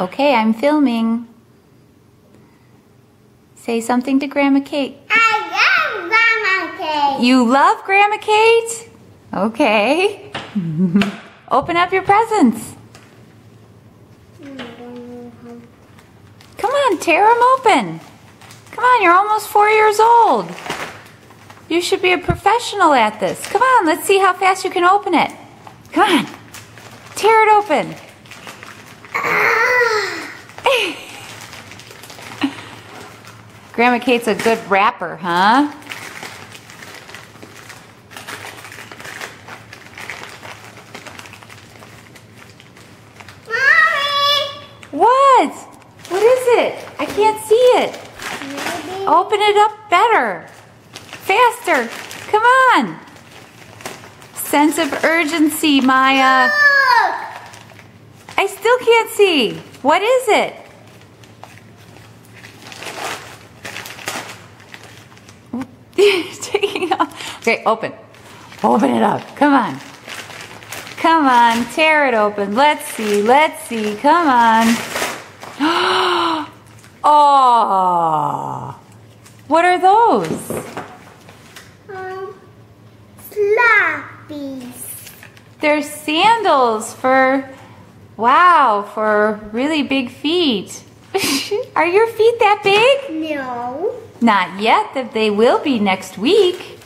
Okay, I'm filming. Say something to Grandma Kate. I love Grandma Kate. You love Grandma Kate? Okay. Open up your presents. Come on, tear them open. Come on, you're almost four years old. You should be a professional at this. Come on, let's see how fast you can open it. Come on, tear it open. Ah. Grandma Kate's a good rapper, huh? Mommy. What? What is it? I can't see it. Maybe. Open it up better. Faster. Come on. Sense of urgency, Maya. Look. I still can't see. What is it? Taking off. Okay, open. Open it up. Come on. Come on, tear it open. Let's see. Let's see. Come on. Oh. What are those? Um, slappies. They're sandals for, wow, for really big feet. Are your feet that big? No. Not yet, that they will be next week.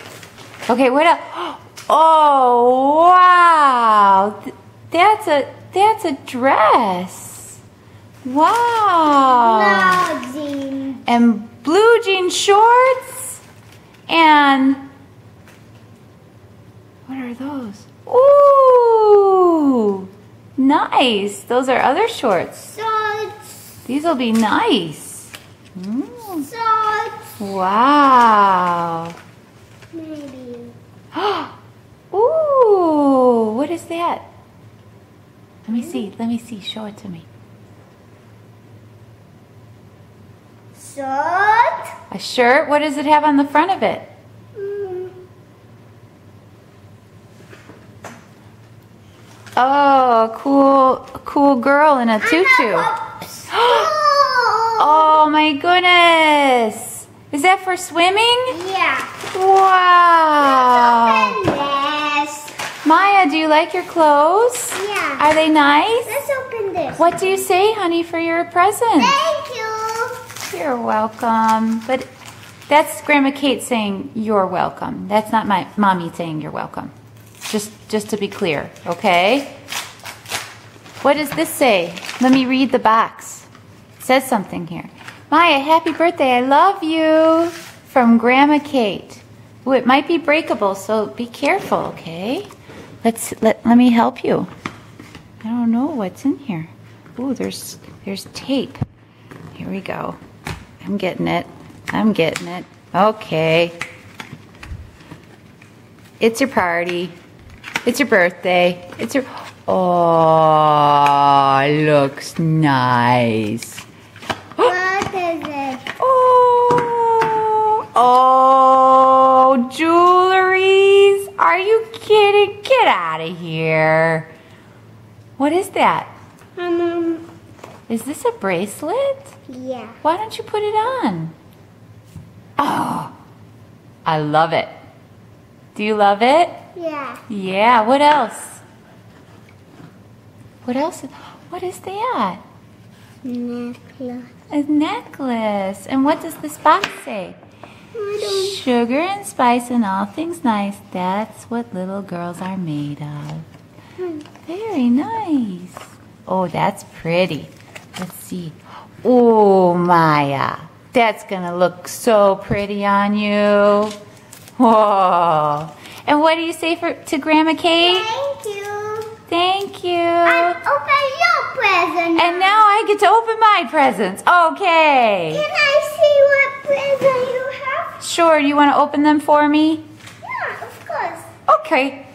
Okay, what else? Oh, wow. That's a, that's a dress. Wow. No, Jean. And blue jean shorts. And what are those? Ooh, nice. Those are other shorts. Socks. These will be nice. Mm, Socks. Wow. Maybe. Ooh, what is that? Let me see. Let me see. Show it to me. Socks. A shirt. What does it have on the front of it? Oh, cool, cool girl in a tutu. Oh my goodness! Is that for swimming? Yeah. Wow! Open this. Maya, do you like your clothes? Yeah. Are they nice? Let's open this. What do you say, honey, for your present? Thank you. You're welcome. But that's Grandma Kate saying you're welcome. That's not my mommy saying you're welcome. Just just to be clear, okay? What does this say? Let me read the box. It says something here. Maya, happy birthday. I love you. From Grandma Kate. Ooh, it might be breakable, so be careful, okay? Let's let let me help you. I don't know what's in here. Ooh, there's there's tape. Here we go. I'm getting it. I'm getting it. Okay. It's your party. It's your birthday. It's your. Oh, looks nice. What is it? Oh, oh, jewelries. Are you kidding? Get out of here. What is that? Um, Is this a bracelet? yeah. Why don't you put it on? Oh, I love it. Do you love it? Yeah. Yeah, what else? What else? What is that? Necklace. A necklace. And what does this box say? Sugar and spice and all things nice. That's what little girls are made of. Hmm. Very nice. Oh, that's pretty. Let's see. Oh, Maya. That's going to look so pretty on you. Whoa. And what do you say for to Grandma Kate? Thank you. Thank you. And open your present. And now I get to open my presents. Okay. Can I see what present you have? Sure, do you want to open them for me? Yeah, of course. Okay.